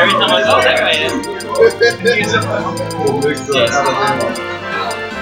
Every time I go, that guy is.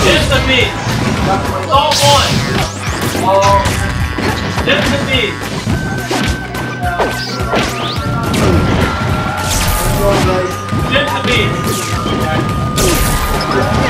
Just the beat. All one. Just the beat. Just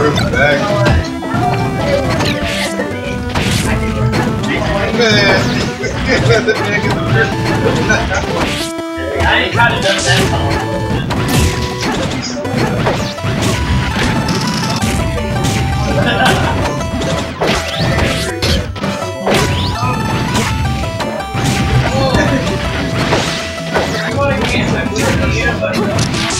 We're. Man, the nigga. I kind of done that. Yeah, but...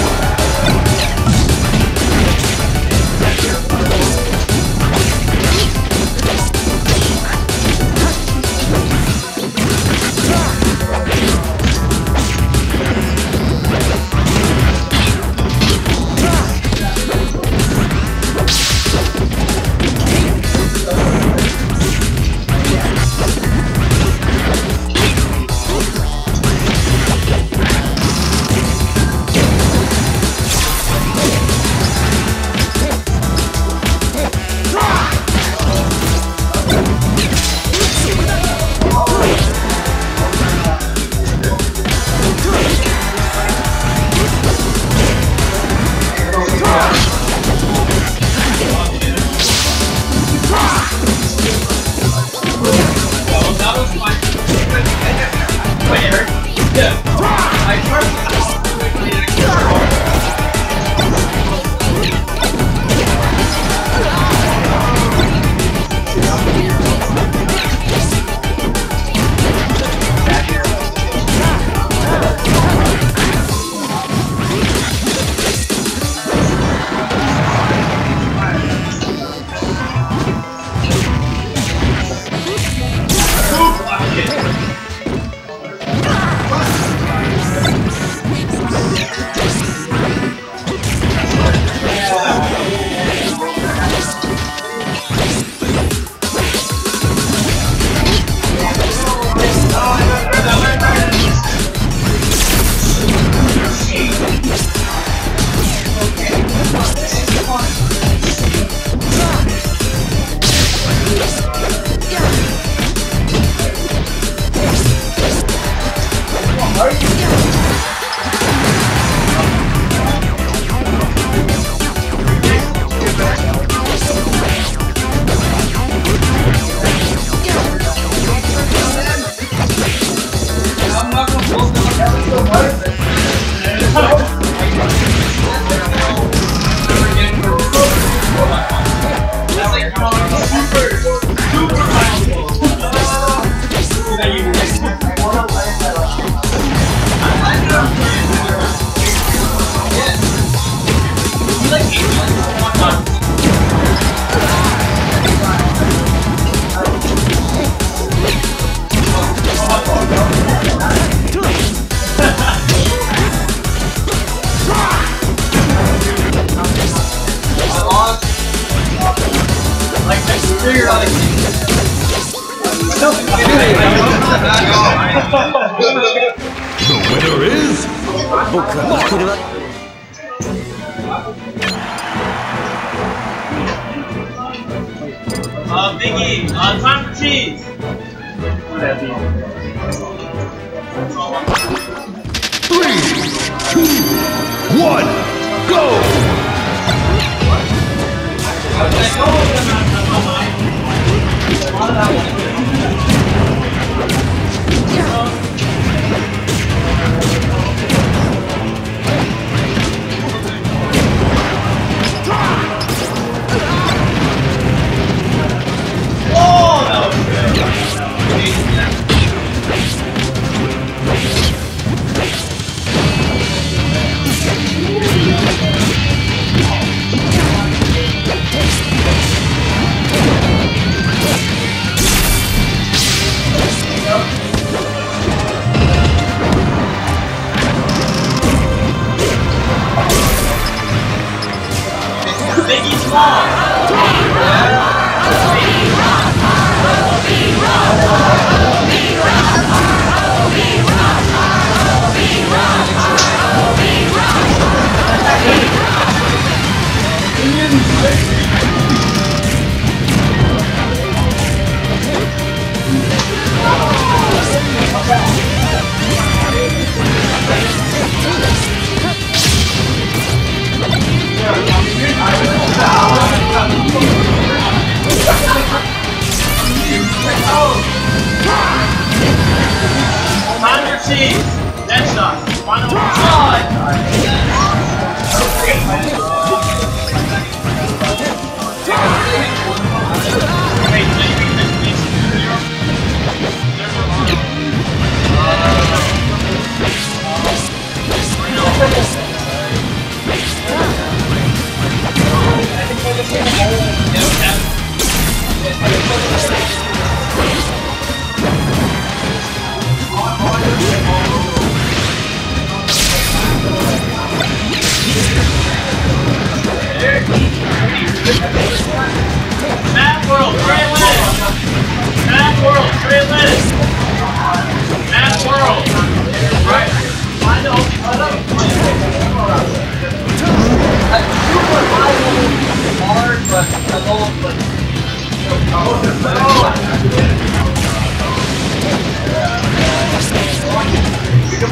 The Uh, Biggie, uh, time for cheese. three, two, one, go. Find